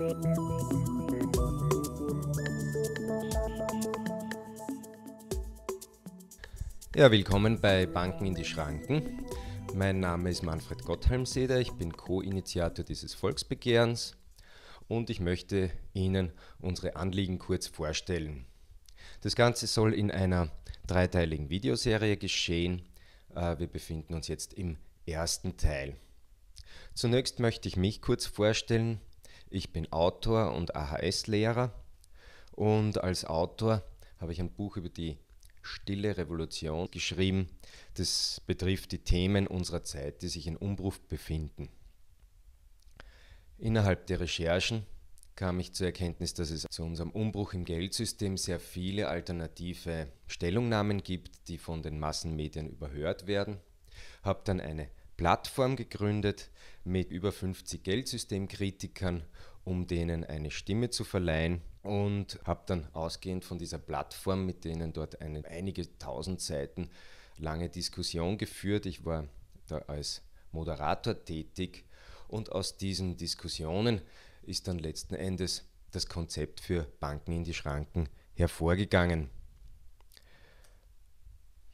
Ja, willkommen bei Banken in die Schranken. Mein Name ist Manfred Gotthalmseder, ich bin Co-Initiator dieses Volksbegehrens und ich möchte Ihnen unsere Anliegen kurz vorstellen. Das Ganze soll in einer dreiteiligen Videoserie geschehen. Äh, wir befinden uns jetzt im ersten Teil. Zunächst möchte ich mich kurz vorstellen. Ich bin Autor und AHS-Lehrer und als Autor habe ich ein Buch über die Stille Revolution geschrieben. Das betrifft die Themen unserer Zeit, die sich in Umbruch befinden. Innerhalb der Recherchen kam ich zur Erkenntnis, dass es zu unserem Umbruch im Geldsystem sehr viele alternative Stellungnahmen gibt, die von den Massenmedien überhört werden. Habe dann eine Plattform gegründet mit über 50 Geldsystemkritikern, um denen eine Stimme zu verleihen und habe dann ausgehend von dieser Plattform, mit denen dort eine einige tausend Seiten lange Diskussion geführt. Ich war da als Moderator tätig und aus diesen Diskussionen ist dann letzten Endes das Konzept für Banken in die Schranken hervorgegangen.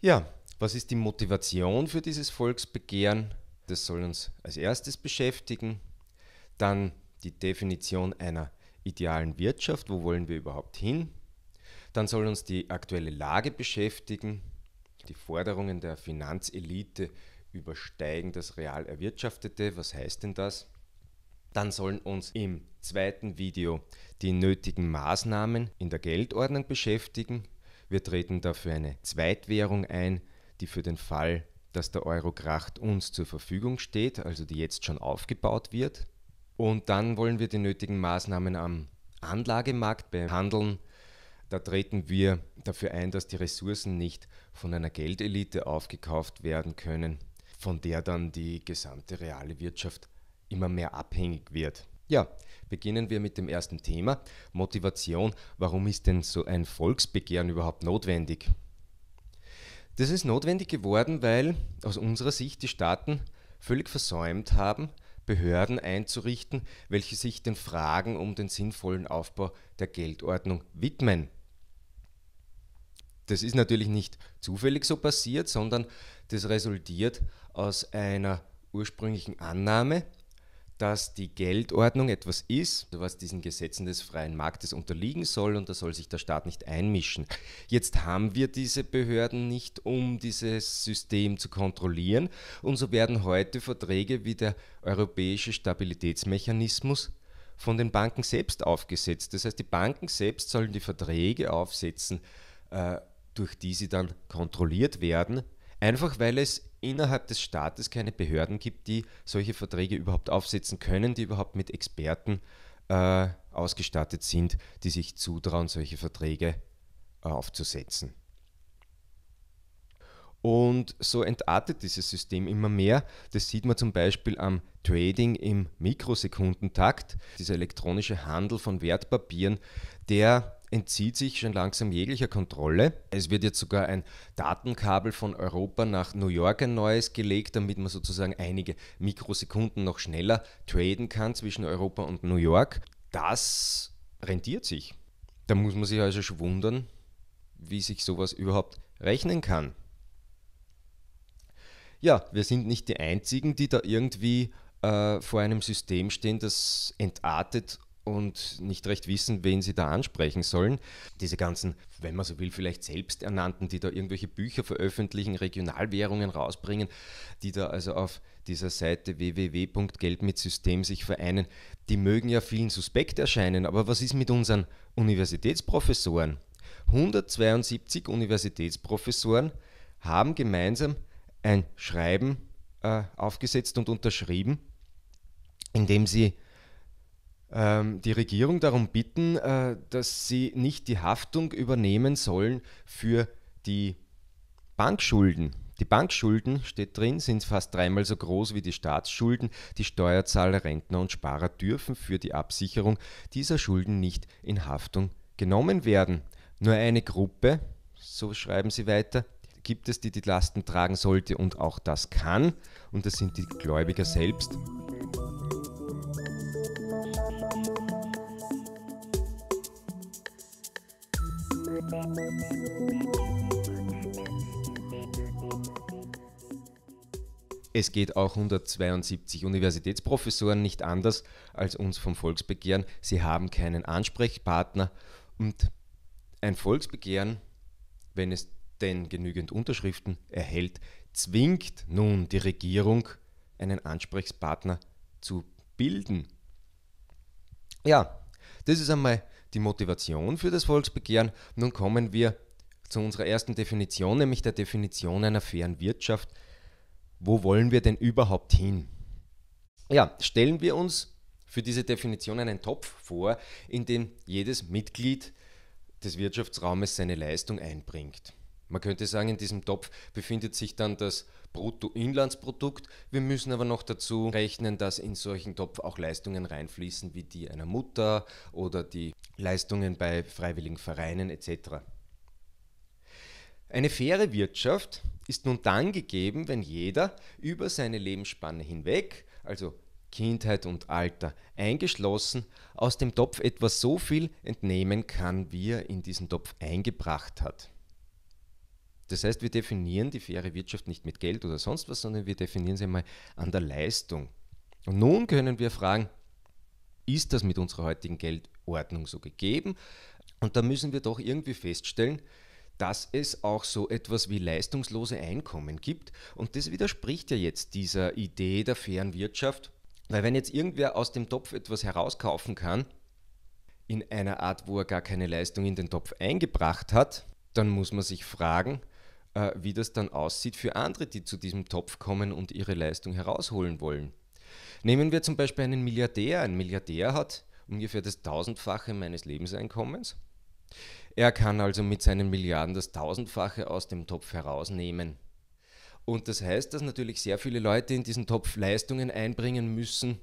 Ja, was ist die Motivation für dieses Volksbegehren? Das soll uns als erstes beschäftigen. Dann die Definition einer idealen Wirtschaft, wo wollen wir überhaupt hin? Dann soll uns die aktuelle Lage beschäftigen. Die Forderungen der Finanzelite übersteigen das real Erwirtschaftete. Was heißt denn das? Dann sollen uns im zweiten Video die nötigen Maßnahmen in der Geldordnung beschäftigen. Wir treten dafür eine Zweitwährung ein, die für den Fall, dass der Euro kracht, uns zur Verfügung steht, also die jetzt schon aufgebaut wird. Und dann wollen wir die nötigen Maßnahmen am Anlagemarkt behandeln. Da treten wir dafür ein, dass die Ressourcen nicht von einer Geldelite aufgekauft werden können, von der dann die gesamte reale Wirtschaft immer mehr abhängig wird. Ja, beginnen wir mit dem ersten Thema, Motivation. Warum ist denn so ein Volksbegehren überhaupt notwendig? Das ist notwendig geworden, weil aus unserer Sicht die Staaten völlig versäumt haben, Behörden einzurichten, welche sich den Fragen um den sinnvollen Aufbau der Geldordnung widmen. Das ist natürlich nicht zufällig so passiert, sondern das resultiert aus einer ursprünglichen Annahme, dass die Geldordnung etwas ist, was diesen Gesetzen des freien Marktes unterliegen soll und da soll sich der Staat nicht einmischen. Jetzt haben wir diese Behörden nicht, um dieses System zu kontrollieren und so werden heute Verträge wie der Europäische Stabilitätsmechanismus von den Banken selbst aufgesetzt. Das heißt, die Banken selbst sollen die Verträge aufsetzen, äh, durch die sie dann kontrolliert werden, einfach weil es innerhalb des Staates keine Behörden gibt, die solche Verträge überhaupt aufsetzen können, die überhaupt mit Experten äh, ausgestattet sind, die sich zutrauen, solche Verträge äh, aufzusetzen. Und so entartet dieses System immer mehr. Das sieht man zum Beispiel am Trading im Mikrosekundentakt, dieser elektronische Handel von Wertpapieren, der entzieht sich schon langsam jeglicher Kontrolle. Es wird jetzt sogar ein Datenkabel von Europa nach New York ein neues gelegt, damit man sozusagen einige Mikrosekunden noch schneller traden kann zwischen Europa und New York. Das rentiert sich. Da muss man sich also schon wundern, wie sich sowas überhaupt rechnen kann. Ja, wir sind nicht die Einzigen, die da irgendwie äh, vor einem System stehen, das entartet und nicht recht wissen, wen sie da ansprechen sollen. Diese ganzen, wenn man so will, vielleicht selbsternannten, die da irgendwelche Bücher veröffentlichen, Regionalwährungen rausbringen, die da also auf dieser Seite www.geldmitsystem sich vereinen, die mögen ja vielen suspekt erscheinen. Aber was ist mit unseren Universitätsprofessoren? 172 Universitätsprofessoren haben gemeinsam ein Schreiben äh, aufgesetzt und unterschrieben, in dem sie die Regierung darum bitten, äh, dass sie nicht die Haftung übernehmen sollen für die Bankschulden. Die Bankschulden, steht drin, sind fast dreimal so groß wie die Staatsschulden. Die Steuerzahler, Rentner und Sparer dürfen für die Absicherung dieser Schulden nicht in Haftung genommen werden. Nur eine Gruppe, so schreiben sie weiter, gibt es, die die Lasten tragen sollte und auch das kann, und das sind die Gläubiger selbst. Es geht auch 172 Universitätsprofessoren nicht anders als uns vom Volksbegehren. Sie haben keinen Ansprechpartner und ein Volksbegehren, wenn es denn genügend Unterschriften erhält, zwingt nun die Regierung, einen Ansprechpartner zu bilden. Ja, das ist einmal die Motivation für das Volksbegehren. Nun kommen wir zu unserer ersten Definition, nämlich der Definition einer fairen Wirtschaft wo wollen wir denn überhaupt hin? Ja, stellen wir uns für diese Definition einen Topf vor, in den jedes Mitglied des Wirtschaftsraumes seine Leistung einbringt. Man könnte sagen, in diesem Topf befindet sich dann das Bruttoinlandsprodukt. Wir müssen aber noch dazu rechnen, dass in solchen Topf auch Leistungen reinfließen, wie die einer Mutter oder die Leistungen bei freiwilligen Vereinen etc. Eine faire Wirtschaft ist nun dann gegeben, wenn jeder über seine Lebensspanne hinweg, also Kindheit und Alter eingeschlossen, aus dem Topf etwas so viel entnehmen kann, wie er in diesen Topf eingebracht hat. Das heißt, wir definieren die faire Wirtschaft nicht mit Geld oder sonst was, sondern wir definieren sie mal an der Leistung. Und nun können wir fragen, ist das mit unserer heutigen Geldordnung so gegeben? Und da müssen wir doch irgendwie feststellen, dass es auch so etwas wie leistungslose Einkommen gibt. Und das widerspricht ja jetzt dieser Idee der fairen Wirtschaft, weil wenn jetzt irgendwer aus dem Topf etwas herauskaufen kann, in einer Art, wo er gar keine Leistung in den Topf eingebracht hat, dann muss man sich fragen, äh, wie das dann aussieht für andere, die zu diesem Topf kommen und ihre Leistung herausholen wollen. Nehmen wir zum Beispiel einen Milliardär. Ein Milliardär hat ungefähr das Tausendfache meines Lebenseinkommens. Er kann also mit seinen Milliarden das Tausendfache aus dem Topf herausnehmen. Und das heißt, dass natürlich sehr viele Leute in diesen Topf Leistungen einbringen müssen,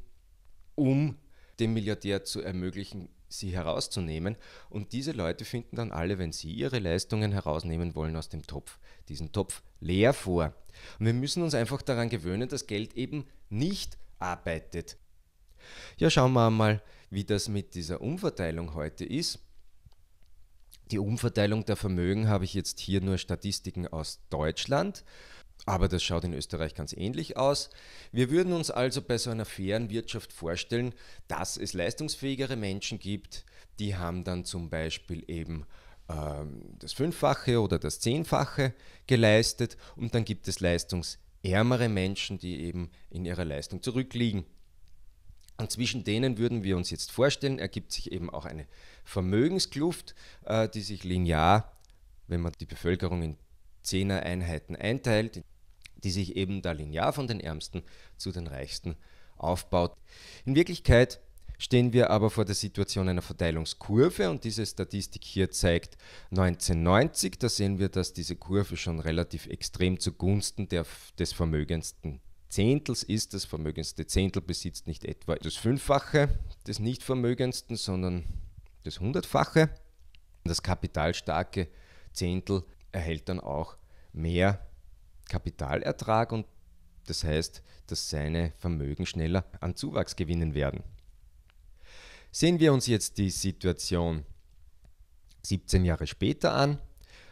um dem Milliardär zu ermöglichen, sie herauszunehmen. Und diese Leute finden dann alle, wenn sie ihre Leistungen herausnehmen wollen aus dem Topf, diesen Topf leer vor. Und wir müssen uns einfach daran gewöhnen, dass Geld eben nicht arbeitet. Ja, schauen wir mal, wie das mit dieser Umverteilung heute ist. Die Umverteilung der Vermögen habe ich jetzt hier nur Statistiken aus Deutschland, aber das schaut in Österreich ganz ähnlich aus. Wir würden uns also bei so einer fairen Wirtschaft vorstellen, dass es leistungsfähigere Menschen gibt, die haben dann zum Beispiel eben ähm, das Fünffache oder das Zehnfache geleistet und dann gibt es leistungsärmere Menschen, die eben in ihrer Leistung zurückliegen. Und zwischen denen würden wir uns jetzt vorstellen, ergibt sich eben auch eine Vermögenskluft, äh, die sich linear, wenn man die Bevölkerung in Zehner-Einheiten einteilt, die sich eben da linear von den Ärmsten zu den Reichsten aufbaut. In Wirklichkeit stehen wir aber vor der Situation einer Verteilungskurve und diese Statistik hier zeigt 1990. Da sehen wir, dass diese Kurve schon relativ extrem zugunsten der, des vermögendsten Zehntels ist. Das vermögendste Zehntel besitzt nicht etwa das Fünffache des Nichtvermögendsten, sondern das Hundertfache. Das kapitalstarke Zehntel erhält dann auch mehr Kapitalertrag und das heißt, dass seine Vermögen schneller an Zuwachs gewinnen werden. Sehen wir uns jetzt die Situation 17 Jahre später an,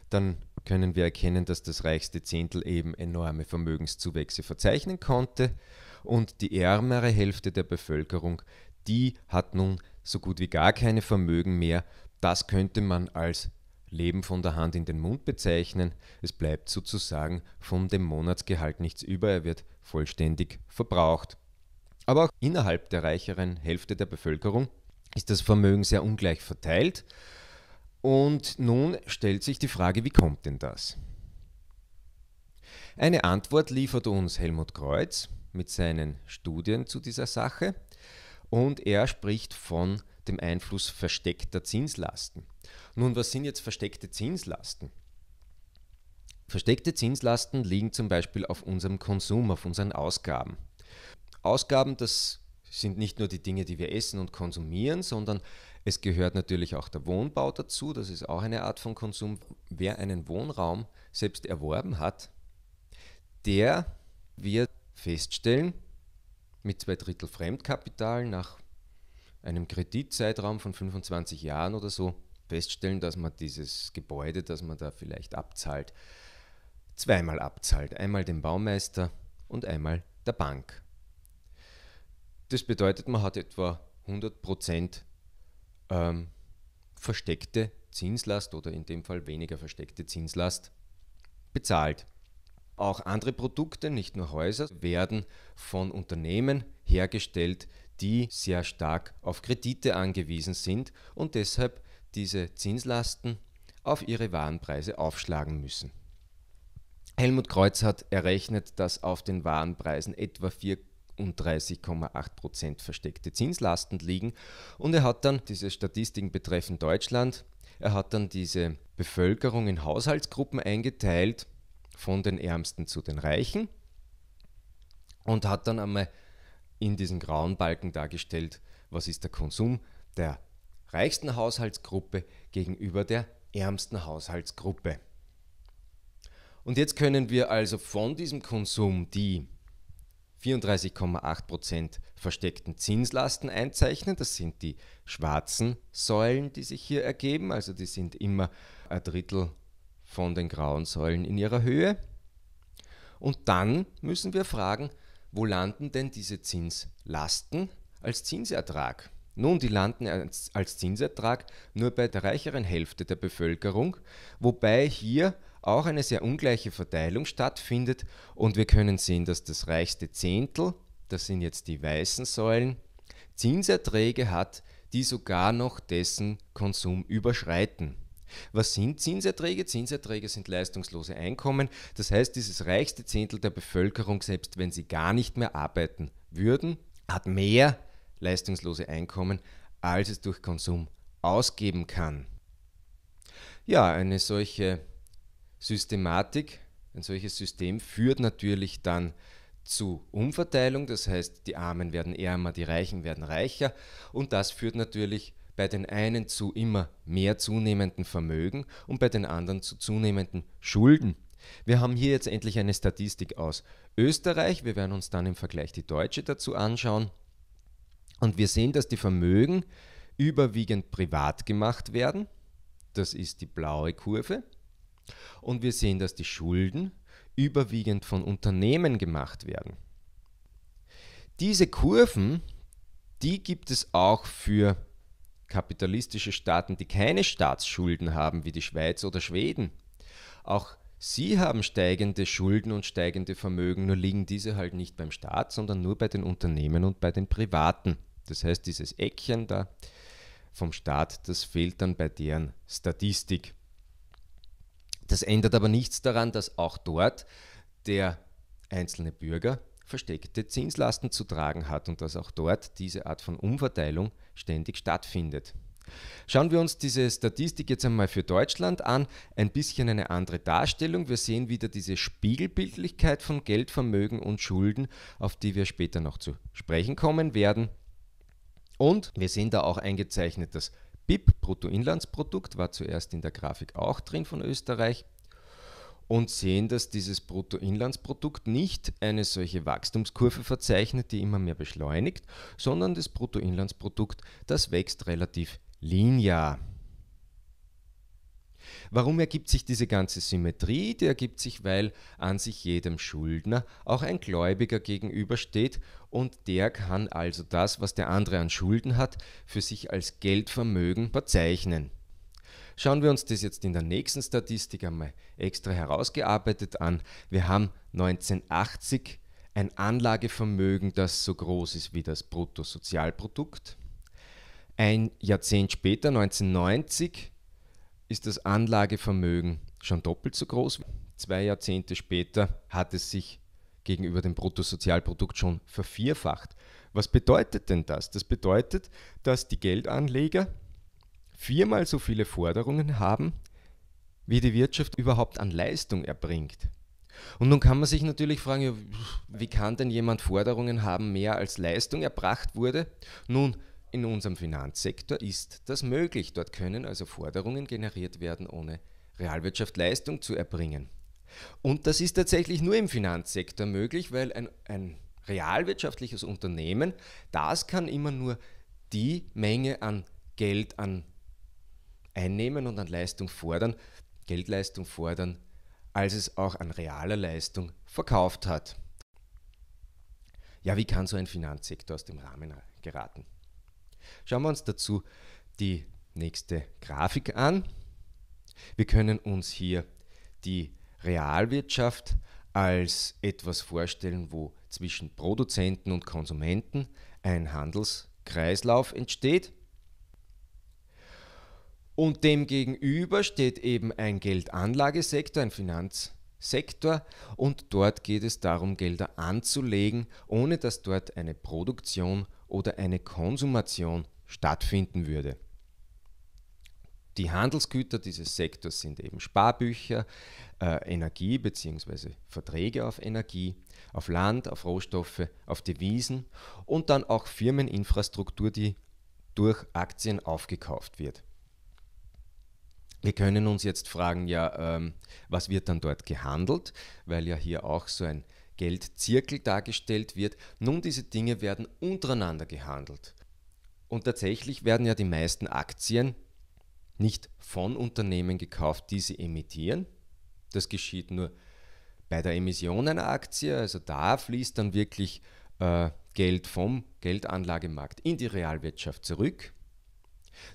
dann können wir erkennen, dass das reichste Zehntel eben enorme Vermögenszuwächse verzeichnen konnte und die ärmere Hälfte der Bevölkerung, die hat nun so gut wie gar keine Vermögen mehr. Das könnte man als Leben von der Hand in den Mund bezeichnen. Es bleibt sozusagen von dem Monatsgehalt nichts über, er wird vollständig verbraucht. Aber auch innerhalb der reicheren Hälfte der Bevölkerung ist das Vermögen sehr ungleich verteilt und nun stellt sich die Frage, wie kommt denn das? Eine Antwort liefert uns Helmut Kreuz mit seinen Studien zu dieser Sache und er spricht von dem Einfluss versteckter Zinslasten. Nun, was sind jetzt versteckte Zinslasten? Versteckte Zinslasten liegen zum Beispiel auf unserem Konsum, auf unseren Ausgaben. Ausgaben, das sind nicht nur die Dinge, die wir essen und konsumieren, sondern es gehört natürlich auch der Wohnbau dazu, das ist auch eine Art von Konsum. Wer einen Wohnraum selbst erworben hat, der wird feststellen, mit zwei Drittel Fremdkapital nach einem Kreditzeitraum von 25 Jahren oder so, feststellen, dass man dieses Gebäude, das man da vielleicht abzahlt, zweimal abzahlt. Einmal dem Baumeister und einmal der Bank. Das bedeutet, man hat etwa 100% ähm, versteckte Zinslast oder in dem Fall weniger versteckte Zinslast bezahlt. Auch andere Produkte, nicht nur Häuser, werden von Unternehmen hergestellt, die sehr stark auf Kredite angewiesen sind und deshalb diese Zinslasten auf ihre Warenpreise aufschlagen müssen. Helmut Kreuz hat errechnet, dass auf den Warenpreisen etwa 34,8% versteckte Zinslasten liegen und er hat dann diese Statistiken betreffend Deutschland, er hat dann diese Bevölkerung in Haushaltsgruppen eingeteilt, von den Ärmsten zu den Reichen und hat dann einmal in diesen grauen Balken dargestellt, was ist der Konsum der reichsten Haushaltsgruppe gegenüber der ärmsten Haushaltsgruppe. Und jetzt können wir also von diesem Konsum die 34,8% versteckten Zinslasten einzeichnen. Das sind die schwarzen Säulen, die sich hier ergeben. Also die sind immer ein Drittel von den grauen Säulen in ihrer Höhe. Und dann müssen wir fragen, wo landen denn diese Zinslasten als Zinsertrag? Nun, die landen als, als Zinsertrag nur bei der reicheren Hälfte der Bevölkerung, wobei hier auch eine sehr ungleiche Verteilung stattfindet und wir können sehen, dass das reichste Zehntel, das sind jetzt die weißen Säulen, Zinserträge hat, die sogar noch dessen Konsum überschreiten. Was sind Zinserträge? Zinserträge sind leistungslose Einkommen. Das heißt, dieses reichste Zehntel der Bevölkerung, selbst wenn sie gar nicht mehr arbeiten würden, hat mehr leistungslose Einkommen, als es durch Konsum ausgeben kann. Ja, eine solche Systematik, ein solches System führt natürlich dann zu Umverteilung, das heißt, die Armen werden ärmer, die Reichen werden reicher und das führt natürlich bei den einen zu immer mehr zunehmenden Vermögen und bei den anderen zu zunehmenden Schulden. Wir haben hier jetzt endlich eine Statistik aus Österreich, wir werden uns dann im Vergleich die deutsche dazu anschauen und wir sehen, dass die Vermögen überwiegend privat gemacht werden, das ist die blaue Kurve, und wir sehen, dass die Schulden überwiegend von Unternehmen gemacht werden. Diese Kurven, die gibt es auch für kapitalistische Staaten, die keine Staatsschulden haben, wie die Schweiz oder Schweden. Auch sie haben steigende Schulden und steigende Vermögen, nur liegen diese halt nicht beim Staat, sondern nur bei den Unternehmen und bei den Privaten. Das heißt, dieses Eckchen da vom Staat, das fehlt dann bei deren Statistik. Das ändert aber nichts daran, dass auch dort der einzelne Bürger versteckte Zinslasten zu tragen hat und dass auch dort diese Art von Umverteilung ständig stattfindet. Schauen wir uns diese Statistik jetzt einmal für Deutschland an. Ein bisschen eine andere Darstellung. Wir sehen wieder diese Spiegelbildlichkeit von Geld, Vermögen und Schulden, auf die wir später noch zu sprechen kommen werden. Und wir sehen da auch eingezeichnet das BIP, Bruttoinlandsprodukt, war zuerst in der Grafik auch drin von Österreich und sehen, dass dieses Bruttoinlandsprodukt nicht eine solche Wachstumskurve verzeichnet, die immer mehr beschleunigt, sondern das Bruttoinlandsprodukt, das wächst relativ linear. Warum ergibt sich diese ganze Symmetrie? Die ergibt sich, weil an sich jedem Schuldner auch ein Gläubiger gegenübersteht und der kann also das, was der andere an Schulden hat, für sich als Geldvermögen verzeichnen. Schauen wir uns das jetzt in der nächsten Statistik einmal extra herausgearbeitet an. Wir haben 1980 ein Anlagevermögen, das so groß ist wie das Bruttosozialprodukt. Ein Jahrzehnt später, 1990, ist das Anlagevermögen schon doppelt so groß. Zwei Jahrzehnte später hat es sich gegenüber dem Bruttosozialprodukt schon vervierfacht. Was bedeutet denn das? Das bedeutet, dass die Geldanleger viermal so viele Forderungen haben, wie die Wirtschaft überhaupt an Leistung erbringt. Und nun kann man sich natürlich fragen, wie kann denn jemand Forderungen haben, mehr als Leistung erbracht wurde? Nun, in unserem Finanzsektor ist das möglich. Dort können also Forderungen generiert werden, ohne Realwirtschaft Leistung zu erbringen. Und das ist tatsächlich nur im Finanzsektor möglich, weil ein, ein realwirtschaftliches Unternehmen, das kann immer nur die Menge an Geld, an einnehmen und an Leistung fordern, Geldleistung fordern, als es auch an realer Leistung verkauft hat. Ja, wie kann so ein Finanzsektor aus dem Rahmen geraten? Schauen wir uns dazu die nächste Grafik an. Wir können uns hier die Realwirtschaft als etwas vorstellen, wo zwischen Produzenten und Konsumenten ein Handelskreislauf entsteht. Und demgegenüber steht eben ein Geldanlagesektor, ein Finanzsektor und dort geht es darum, Gelder anzulegen, ohne dass dort eine Produktion oder eine Konsumation stattfinden würde. Die Handelsgüter dieses Sektors sind eben Sparbücher, äh, Energie bzw. Verträge auf Energie, auf Land, auf Rohstoffe, auf Devisen und dann auch Firmeninfrastruktur, die durch Aktien aufgekauft wird. Wir können uns jetzt fragen, ja, ähm, was wird dann dort gehandelt, weil ja hier auch so ein Geldzirkel dargestellt wird. Nun, diese Dinge werden untereinander gehandelt. Und tatsächlich werden ja die meisten Aktien nicht von Unternehmen gekauft, die sie emittieren. Das geschieht nur bei der Emission einer Aktie. Also da fließt dann wirklich äh, Geld vom Geldanlagemarkt in die Realwirtschaft zurück.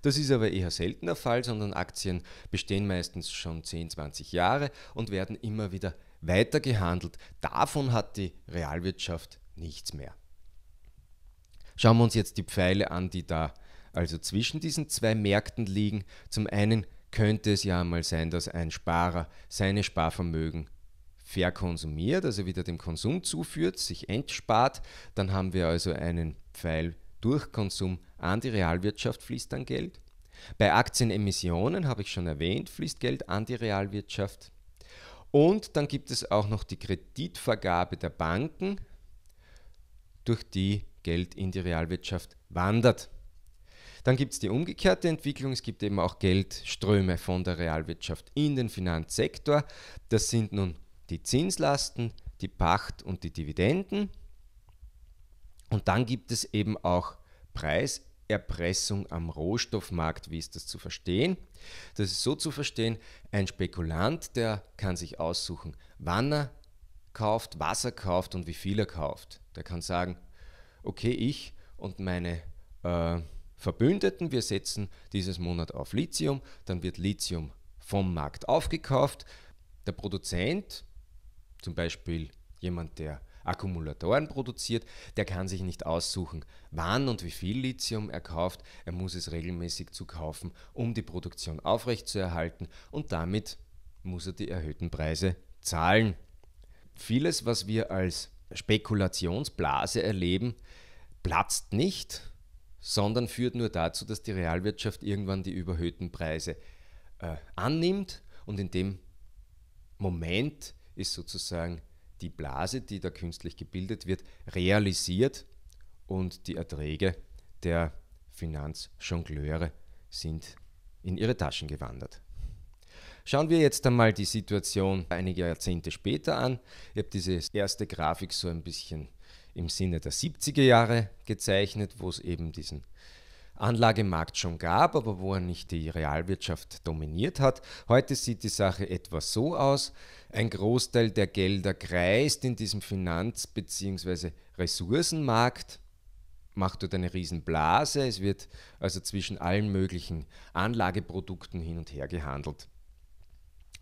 Das ist aber eher selten der Fall, sondern Aktien bestehen meistens schon 10, 20 Jahre und werden immer wieder weiter gehandelt. Davon hat die Realwirtschaft nichts mehr. Schauen wir uns jetzt die Pfeile an, die da also zwischen diesen zwei Märkten liegen. Zum einen könnte es ja mal sein, dass ein Sparer seine Sparvermögen verkonsumiert, also wieder dem Konsum zuführt, sich entspart. Dann haben wir also einen Pfeil durch Konsum an die Realwirtschaft fließt dann Geld. Bei Aktienemissionen habe ich schon erwähnt, fließt Geld an die Realwirtschaft. Und dann gibt es auch noch die Kreditvergabe der Banken, durch die Geld in die Realwirtschaft wandert. Dann gibt es die umgekehrte Entwicklung. Es gibt eben auch Geldströme von der Realwirtschaft in den Finanzsektor. Das sind nun die Zinslasten, die Pacht und die Dividenden. Und dann gibt es eben auch Preiserpressung am Rohstoffmarkt. Wie ist das zu verstehen? Das ist so zu verstehen, ein Spekulant, der kann sich aussuchen, wann er kauft, was er kauft und wie viel er kauft. Der kann sagen, okay, ich und meine äh, Verbündeten, wir setzen dieses Monat auf Lithium, dann wird Lithium vom Markt aufgekauft. Der Produzent, zum Beispiel jemand, der Akkumulatoren produziert, der kann sich nicht aussuchen, wann und wie viel Lithium er kauft. Er muss es regelmäßig zukaufen, um die Produktion aufrechtzuerhalten und damit muss er die erhöhten Preise zahlen. Vieles, was wir als Spekulationsblase erleben, platzt nicht, sondern führt nur dazu, dass die Realwirtschaft irgendwann die überhöhten Preise äh, annimmt und in dem Moment ist sozusagen die Blase, die da künstlich gebildet wird, realisiert und die Erträge der Finanzjongleure sind in ihre Taschen gewandert. Schauen wir jetzt einmal die Situation einige Jahrzehnte später an. Ich habe diese erste Grafik so ein bisschen im Sinne der 70er Jahre gezeichnet, wo es eben diesen Anlagemarkt schon gab, aber wo er nicht die Realwirtschaft dominiert hat. Heute sieht die Sache etwas so aus. Ein Großteil der Gelder kreist in diesem Finanz- bzw. Ressourcenmarkt, macht dort eine Riesenblase. Es wird also zwischen allen möglichen Anlageprodukten hin und her gehandelt.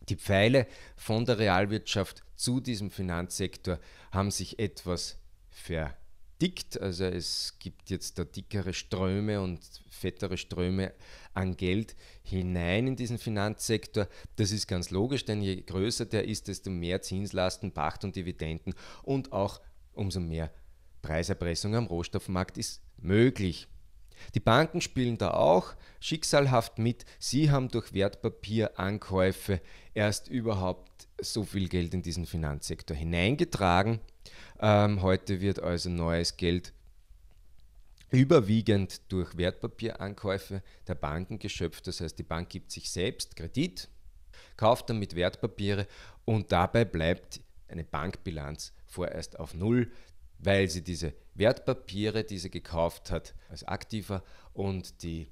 Die Pfeile von der Realwirtschaft zu diesem Finanzsektor haben sich etwas verdickt. Also es gibt jetzt da dickere Ströme und fettere Ströme an Geld hinein in diesen Finanzsektor. Das ist ganz logisch, denn je größer der ist, desto mehr Zinslasten, Pacht und Dividenden und auch umso mehr Preiserpressung am Rohstoffmarkt ist möglich. Die Banken spielen da auch schicksalhaft mit. Sie haben durch Wertpapierankäufe erst überhaupt so viel Geld in diesen Finanzsektor hineingetragen. Ähm, heute wird also neues Geld überwiegend durch Wertpapierankäufe der Banken geschöpft. Das heißt, die Bank gibt sich selbst Kredit, kauft damit Wertpapiere und dabei bleibt eine Bankbilanz vorerst auf Null, weil sie diese Wertpapiere, die sie gekauft hat, als Aktiver und die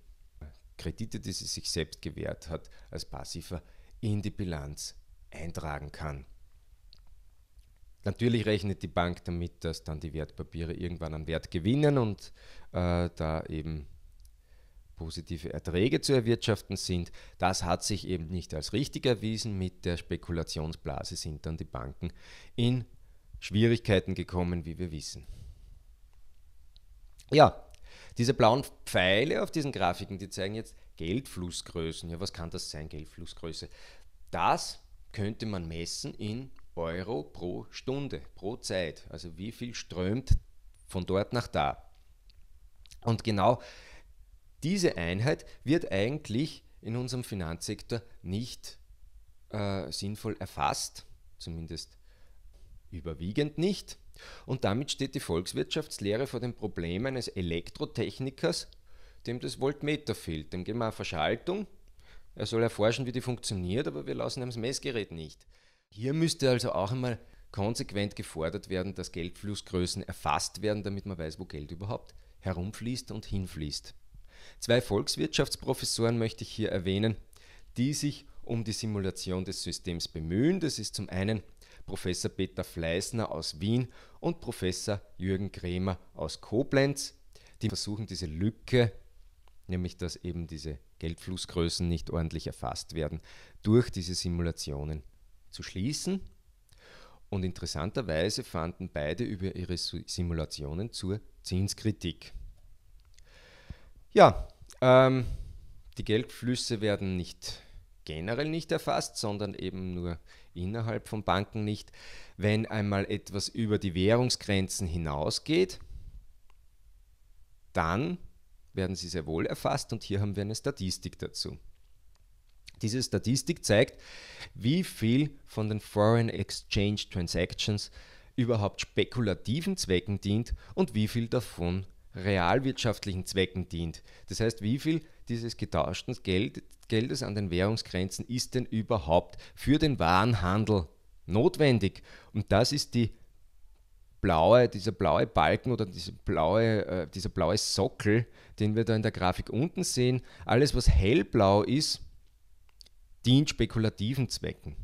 Kredite, die sie sich selbst gewährt hat, als Passiver in die Bilanz eintragen kann. Natürlich rechnet die Bank damit, dass dann die Wertpapiere irgendwann an Wert gewinnen und äh, da eben positive Erträge zu erwirtschaften sind. Das hat sich eben nicht als richtig erwiesen. Mit der Spekulationsblase sind dann die Banken in Schwierigkeiten gekommen, wie wir wissen. Ja, diese blauen Pfeile auf diesen Grafiken, die zeigen jetzt Geldflussgrößen. Ja, was kann das sein, Geldflussgröße? Das könnte man messen in Euro pro Stunde, pro Zeit. Also wie viel strömt von dort nach da. Und genau diese Einheit wird eigentlich in unserem Finanzsektor nicht äh, sinnvoll erfasst, zumindest überwiegend nicht. Und damit steht die Volkswirtschaftslehre vor dem Problem eines Elektrotechnikers, dem das Voltmeter fehlt. Dem geben wir eine Verschaltung. Er soll erforschen, wie die funktioniert, aber wir lassen ihm das Messgerät nicht. Hier müsste also auch einmal konsequent gefordert werden, dass Geldflussgrößen erfasst werden, damit man weiß, wo Geld überhaupt herumfließt und hinfließt. Zwei Volkswirtschaftsprofessoren möchte ich hier erwähnen, die sich um die Simulation des Systems bemühen. Das ist zum einen Professor Peter Fleißner aus Wien und Professor Jürgen Krämer aus Koblenz. Die versuchen diese Lücke, nämlich dass eben diese Geldflussgrößen nicht ordentlich erfasst werden, durch diese Simulationen zu schließen. Und interessanterweise fanden beide über ihre Simulationen zur Zinskritik. Ja, ähm, die Geldflüsse werden nicht generell nicht erfasst, sondern eben nur innerhalb von Banken nicht. Wenn einmal etwas über die Währungsgrenzen hinausgeht, dann werden sie sehr wohl erfasst und hier haben wir eine Statistik dazu. Diese Statistik zeigt, wie viel von den Foreign Exchange Transactions überhaupt spekulativen Zwecken dient und wie viel davon realwirtschaftlichen Zwecken dient. Das heißt, wie viel dieses getauschten Geld, Geldes an den Währungsgrenzen ist denn überhaupt für den Warenhandel notwendig? Und das ist die blaue, dieser blaue Balken oder diese blaue, äh, dieser blaue Sockel, den wir da in der Grafik unten sehen. Alles, was hellblau ist, dient spekulativen Zwecken.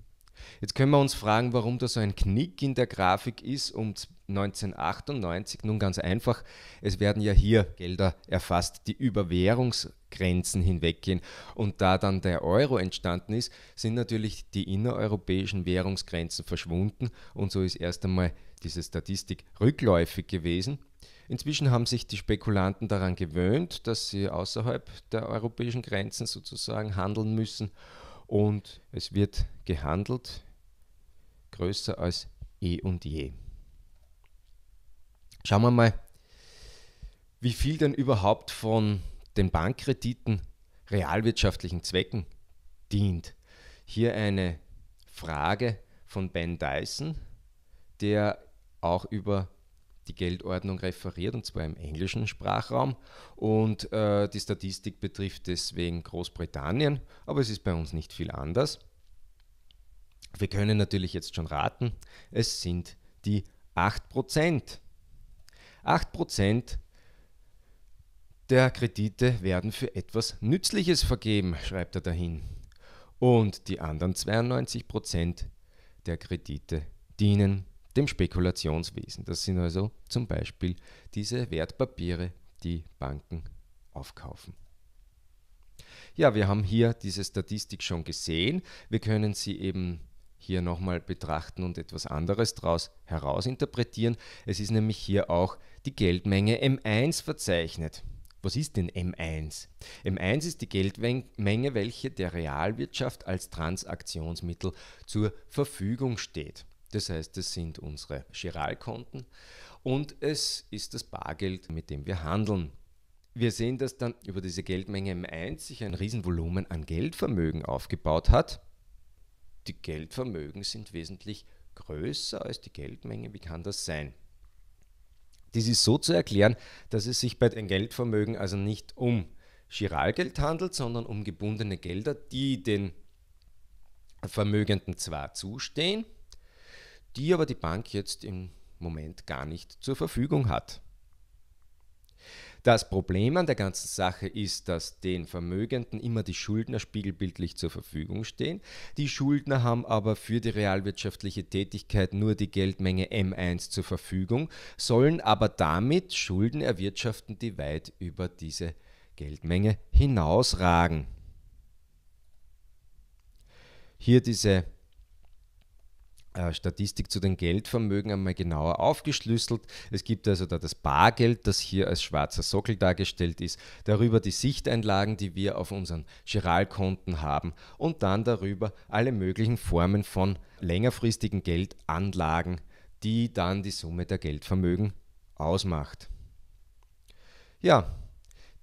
Jetzt können wir uns fragen, warum da so ein Knick in der Grafik ist um 1998. Nun ganz einfach, es werden ja hier Gelder erfasst, die über Währungsgrenzen hinweggehen. Und da dann der Euro entstanden ist, sind natürlich die innereuropäischen Währungsgrenzen verschwunden und so ist erst einmal diese Statistik rückläufig gewesen. Inzwischen haben sich die Spekulanten daran gewöhnt, dass sie außerhalb der europäischen Grenzen sozusagen handeln müssen und es wird gehandelt größer als eh und je. Schauen wir mal, wie viel denn überhaupt von den Bankkrediten realwirtschaftlichen Zwecken dient. Hier eine Frage von Ben Dyson, der auch über die Geldordnung referiert, und zwar im englischen Sprachraum. Und äh, die Statistik betrifft deswegen Großbritannien, aber es ist bei uns nicht viel anders. Wir können natürlich jetzt schon raten, es sind die 8%. 8% der Kredite werden für etwas Nützliches vergeben, schreibt er dahin. Und die anderen 92% der Kredite dienen dem Spekulationswesen. Das sind also zum Beispiel diese Wertpapiere, die Banken aufkaufen. Ja, wir haben hier diese Statistik schon gesehen. Wir können sie eben hier nochmal betrachten und etwas anderes daraus herausinterpretieren. Es ist nämlich hier auch die Geldmenge M1 verzeichnet. Was ist denn M1? M1 ist die Geldmenge, welche der Realwirtschaft als Transaktionsmittel zur Verfügung steht. Das heißt, es sind unsere Giralkonten und es ist das Bargeld, mit dem wir handeln. Wir sehen, dass dann über diese Geldmenge M1 sich ein Riesenvolumen an Geldvermögen aufgebaut hat. Die Geldvermögen sind wesentlich größer als die Geldmenge. Wie kann das sein? Dies ist so zu erklären, dass es sich bei den Geldvermögen also nicht um Giralgeld handelt, sondern um gebundene Gelder, die den Vermögenden zwar zustehen, die aber die Bank jetzt im Moment gar nicht zur Verfügung hat. Das Problem an der ganzen Sache ist, dass den Vermögenden immer die Schuldner spiegelbildlich zur Verfügung stehen. Die Schuldner haben aber für die realwirtschaftliche Tätigkeit nur die Geldmenge M1 zur Verfügung, sollen aber damit Schulden erwirtschaften, die weit über diese Geldmenge hinausragen. Hier diese Statistik zu den Geldvermögen einmal genauer aufgeschlüsselt. Es gibt also da das Bargeld, das hier als schwarzer Sockel dargestellt ist, darüber die Sichteinlagen, die wir auf unseren Giralkonten haben und dann darüber alle möglichen Formen von längerfristigen Geldanlagen, die dann die Summe der Geldvermögen ausmacht. Ja,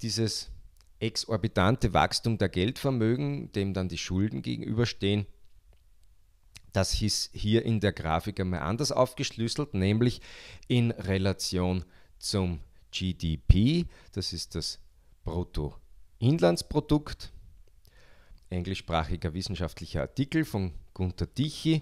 dieses exorbitante Wachstum der Geldvermögen, dem dann die Schulden gegenüberstehen, das ist hier in der Grafik einmal anders aufgeschlüsselt, nämlich in Relation zum GDP, das ist das Bruttoinlandsprodukt, englischsprachiger wissenschaftlicher Artikel von Gunther Tichy.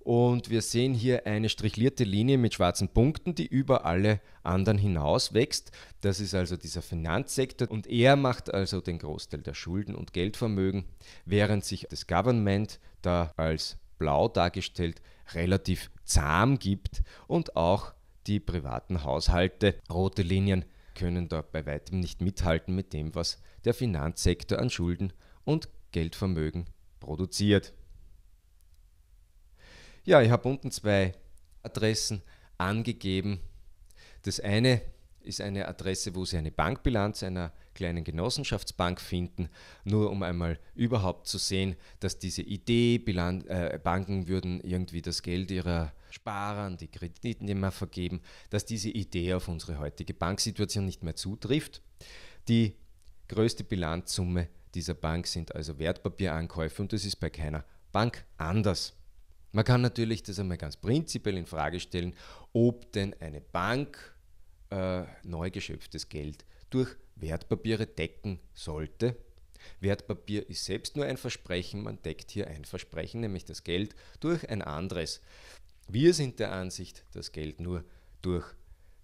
Und wir sehen hier eine strichlierte Linie mit schwarzen Punkten, die über alle anderen hinaus wächst. Das ist also dieser Finanzsektor und er macht also den Großteil der Schulden und Geldvermögen, während sich das Government da als blau dargestellt, relativ zahm gibt und auch die privaten Haushalte, rote Linien, können da bei weitem nicht mithalten mit dem, was der Finanzsektor an Schulden und Geldvermögen produziert. Ja, ich habe unten zwei Adressen angegeben. Das eine ist eine Adresse, wo Sie eine Bankbilanz einer kleinen Genossenschaftsbank finden, nur um einmal überhaupt zu sehen, dass diese Idee, Bilan äh, Banken würden irgendwie das Geld ihrer Sparer an die Kreditnehmer vergeben, dass diese Idee auf unsere heutige Banksituation nicht mehr zutrifft. Die größte Bilanzsumme dieser Bank sind also Wertpapierankäufe und das ist bei keiner Bank anders. Man kann natürlich das einmal ganz prinzipiell in Frage stellen, ob denn eine Bank äh, neu geschöpftes Geld durch Wertpapiere decken sollte. Wertpapier ist selbst nur ein Versprechen, man deckt hier ein Versprechen, nämlich das Geld, durch ein anderes. Wir sind der Ansicht, dass Geld nur durch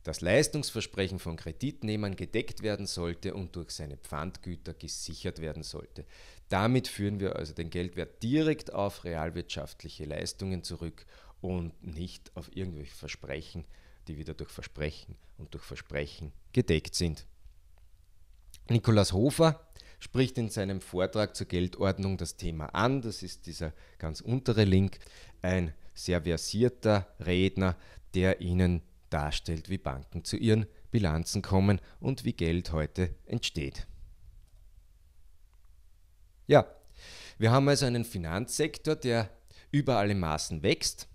das Leistungsversprechen von Kreditnehmern gedeckt werden sollte und durch seine Pfandgüter gesichert werden sollte. Damit führen wir also den Geldwert direkt auf realwirtschaftliche Leistungen zurück und nicht auf irgendwelche Versprechen, die wieder durch Versprechen und durch Versprechen gedeckt sind. Nikolaus Hofer spricht in seinem Vortrag zur Geldordnung das Thema an. Das ist dieser ganz untere Link. Ein sehr versierter Redner, der Ihnen darstellt, wie Banken zu ihren Bilanzen kommen und wie Geld heute entsteht. Ja, wir haben also einen Finanzsektor, der über alle Maßen wächst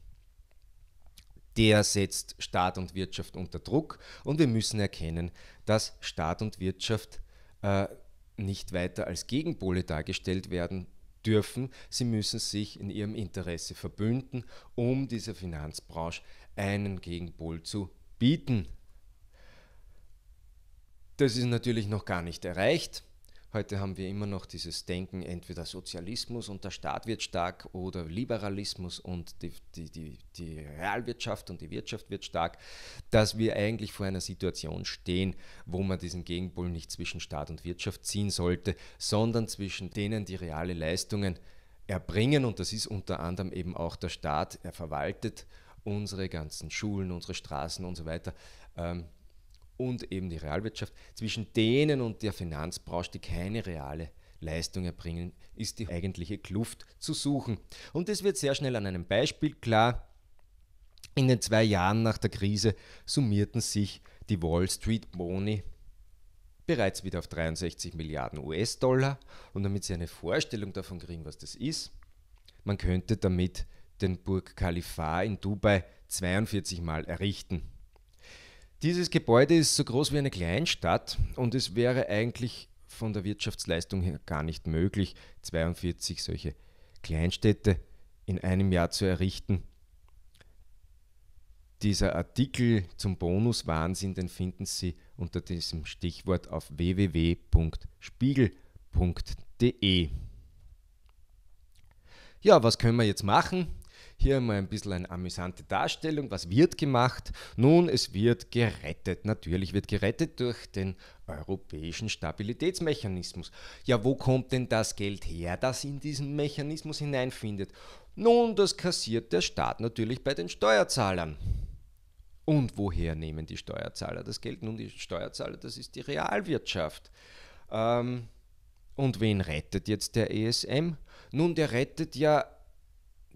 der setzt Staat und Wirtschaft unter Druck und wir müssen erkennen, dass Staat und Wirtschaft äh, nicht weiter als Gegenpole dargestellt werden dürfen. Sie müssen sich in ihrem Interesse verbünden, um dieser Finanzbranche einen Gegenpol zu bieten. Das ist natürlich noch gar nicht erreicht. Heute haben wir immer noch dieses Denken, entweder Sozialismus und der Staat wird stark oder Liberalismus und die, die, die, die Realwirtschaft und die Wirtschaft wird stark, dass wir eigentlich vor einer Situation stehen, wo man diesen Gegenpol nicht zwischen Staat und Wirtschaft ziehen sollte, sondern zwischen denen, die reale Leistungen erbringen und das ist unter anderem eben auch der Staat, er verwaltet unsere ganzen Schulen, unsere Straßen und so weiter. Ähm, und eben die Realwirtschaft, zwischen denen und der Finanzbranche, die keine reale Leistung erbringen, ist die eigentliche Kluft zu suchen. Und es wird sehr schnell an einem Beispiel klar. In den zwei Jahren nach der Krise summierten sich die Wall Street Boni bereits wieder auf 63 Milliarden US-Dollar. Und damit Sie eine Vorstellung davon kriegen, was das ist, man könnte damit den Burg Khalifa in Dubai 42 Mal errichten. Dieses Gebäude ist so groß wie eine Kleinstadt und es wäre eigentlich von der Wirtschaftsleistung her gar nicht möglich, 42 solche Kleinstädte in einem Jahr zu errichten. Dieser Artikel zum Bonuswahnsinn, den finden Sie unter diesem Stichwort auf www.spiegel.de. Ja, was können wir jetzt machen? Hier mal ein bisschen eine amüsante Darstellung. Was wird gemacht? Nun, es wird gerettet. Natürlich wird gerettet durch den europäischen Stabilitätsmechanismus. Ja, wo kommt denn das Geld her, das in diesen Mechanismus hineinfindet? Nun, das kassiert der Staat natürlich bei den Steuerzahlern. Und woher nehmen die Steuerzahler das Geld? Nun, die Steuerzahler, das ist die Realwirtschaft. Ähm, und wen rettet jetzt der ESM? Nun, der rettet ja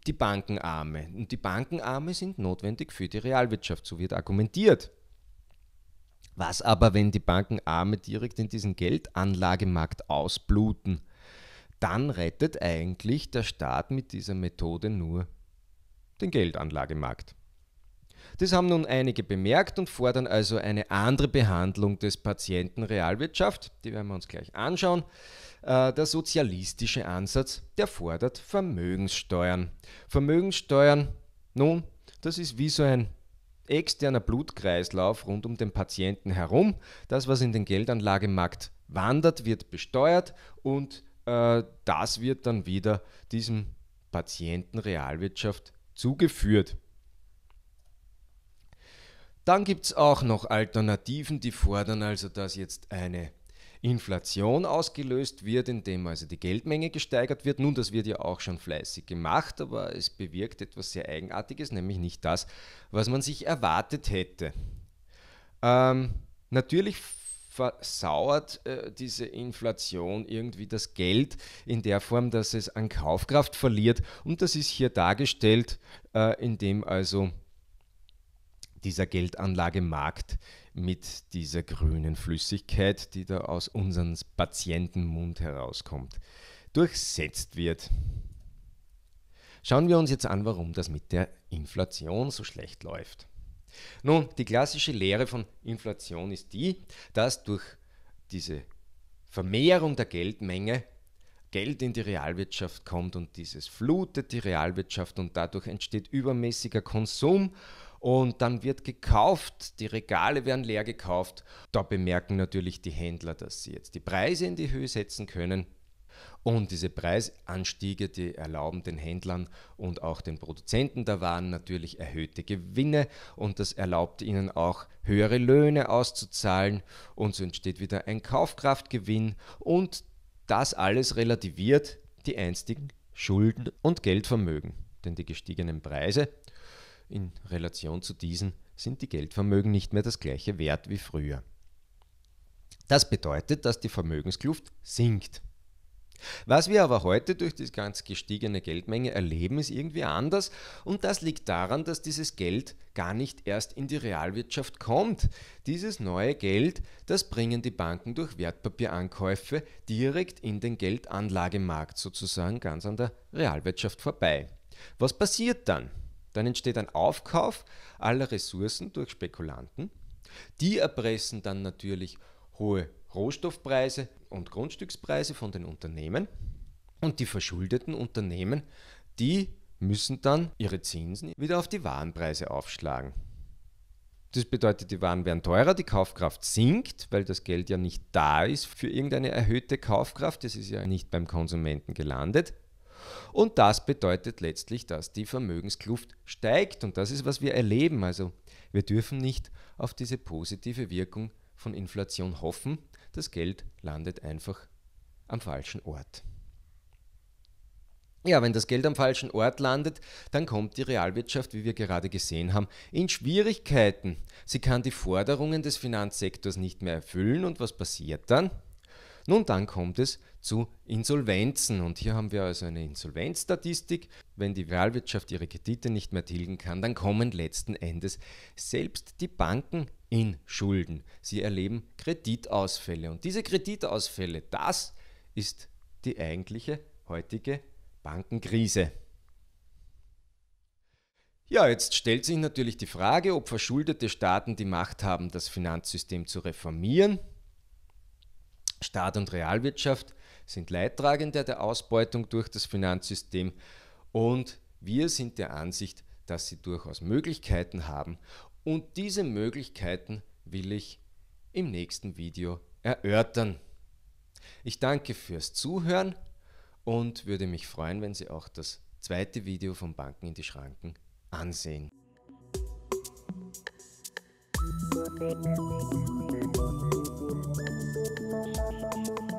die Bankenarme. Und die Bankenarme sind notwendig für die Realwirtschaft, so wird argumentiert. Was aber, wenn die Bankenarme direkt in diesen Geldanlagemarkt ausbluten? Dann rettet eigentlich der Staat mit dieser Methode nur den Geldanlagemarkt. Das haben nun einige bemerkt und fordern also eine andere Behandlung des Patienten Realwirtschaft. Die werden wir uns gleich anschauen. Äh, der sozialistische Ansatz, der fordert Vermögenssteuern. Vermögenssteuern, nun, das ist wie so ein externer Blutkreislauf rund um den Patienten herum. Das, was in den Geldanlagemarkt wandert, wird besteuert und äh, das wird dann wieder diesem Patienten Realwirtschaft zugeführt. Dann gibt es auch noch Alternativen, die fordern also, dass jetzt eine Inflation ausgelöst wird, indem also die Geldmenge gesteigert wird. Nun, das wird ja auch schon fleißig gemacht, aber es bewirkt etwas sehr Eigenartiges, nämlich nicht das, was man sich erwartet hätte. Ähm, natürlich versauert äh, diese Inflation irgendwie das Geld in der Form, dass es an Kaufkraft verliert. Und das ist hier dargestellt, äh, indem also dieser Geldanlagemarkt mit dieser grünen Flüssigkeit, die da aus unserem Patientenmund herauskommt, durchsetzt wird. Schauen wir uns jetzt an, warum das mit der Inflation so schlecht läuft. Nun, die klassische Lehre von Inflation ist die, dass durch diese Vermehrung der Geldmenge Geld in die Realwirtschaft kommt und dieses flutet die Realwirtschaft und dadurch entsteht übermäßiger Konsum und dann wird gekauft, die Regale werden leer gekauft. Da bemerken natürlich die Händler, dass sie jetzt die Preise in die Höhe setzen können. Und diese Preisanstiege, die erlauben den Händlern und auch den Produzenten der Waren natürlich erhöhte Gewinne und das erlaubt ihnen auch höhere Löhne auszuzahlen und so entsteht wieder ein Kaufkraftgewinn und das alles relativiert die einstigen Schulden und Geldvermögen. Denn die gestiegenen Preise in Relation zu diesen sind die Geldvermögen nicht mehr das gleiche Wert wie früher. Das bedeutet, dass die Vermögenskluft sinkt. Was wir aber heute durch die ganz gestiegene Geldmenge erleben, ist irgendwie anders und das liegt daran, dass dieses Geld gar nicht erst in die Realwirtschaft kommt. Dieses neue Geld, das bringen die Banken durch Wertpapierankäufe direkt in den Geldanlagemarkt sozusagen ganz an der Realwirtschaft vorbei. Was passiert dann? Dann entsteht ein Aufkauf aller Ressourcen durch Spekulanten. Die erpressen dann natürlich hohe Rohstoffpreise und Grundstückspreise von den Unternehmen. Und die verschuldeten Unternehmen, die müssen dann ihre Zinsen wieder auf die Warenpreise aufschlagen. Das bedeutet, die Waren werden teurer, die Kaufkraft sinkt, weil das Geld ja nicht da ist für irgendeine erhöhte Kaufkraft. Das ist ja nicht beim Konsumenten gelandet. Und das bedeutet letztlich, dass die Vermögenskluft steigt. Und das ist, was wir erleben. Also wir dürfen nicht auf diese positive Wirkung von Inflation hoffen. Das Geld landet einfach am falschen Ort. Ja, wenn das Geld am falschen Ort landet, dann kommt die Realwirtschaft, wie wir gerade gesehen haben, in Schwierigkeiten. Sie kann die Forderungen des Finanzsektors nicht mehr erfüllen und was passiert dann? Nun, dann kommt es zu Insolvenzen. Und hier haben wir also eine Insolvenzstatistik. Wenn die Realwirtschaft ihre Kredite nicht mehr tilgen kann, dann kommen letzten Endes selbst die Banken in Schulden. Sie erleben Kreditausfälle. Und diese Kreditausfälle, das ist die eigentliche heutige Bankenkrise. Ja, jetzt stellt sich natürlich die Frage, ob verschuldete Staaten die Macht haben, das Finanzsystem zu reformieren. Staat und Realwirtschaft sind Leidtragende der Ausbeutung durch das Finanzsystem und wir sind der Ansicht, dass sie durchaus Möglichkeiten haben und diese Möglichkeiten will ich im nächsten Video erörtern. Ich danke fürs Zuhören und würde mich freuen, wenn Sie auch das zweite Video von Banken in die Schranken ansehen. Musik